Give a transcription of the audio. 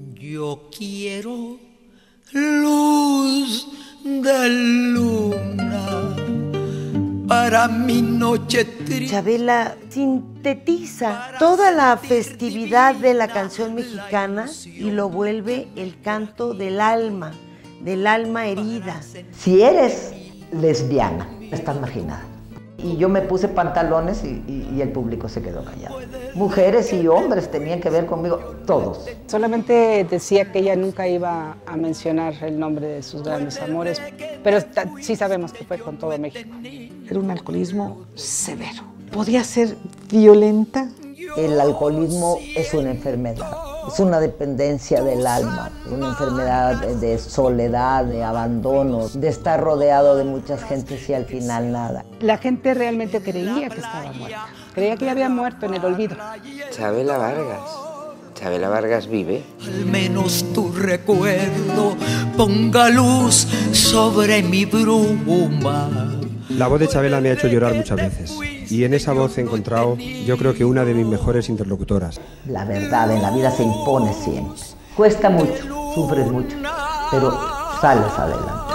Yo quiero luz de luna para mi noche triste. Chabela sintetiza toda la festividad de la canción mexicana y lo vuelve el canto del alma, del alma herida. Si eres lesbiana, estás marginada. Y yo me puse pantalones y, y- y el público se quedó callado. Mujeres y hombres tenían que ver conmigo, todos. Solamente decía que ella nunca iba a mencionar el nombre de sus grandes amores, pero sí sabemos que fue con todo México. Era un alcoholismo severo. Podía ser violenta. El alcoholismo es una enfermedad, es una dependencia del alma, una enfermedad de, de soledad, de abandono, de estar rodeado de muchas gentes y al final nada. La gente realmente creía que estaba muerta, creía que ella había muerto en el olvido. Chabela Vargas. Chabela Vargas vive. Al menos tu recuerdo ponga luz sobre mi bruma. La voz de Chabela me ha hecho llorar muchas veces y en esa voz he encontrado yo creo que una de mis mejores interlocutoras. La verdad en la vida se impone siempre. Cuesta mucho, sufres mucho, pero sales adelante.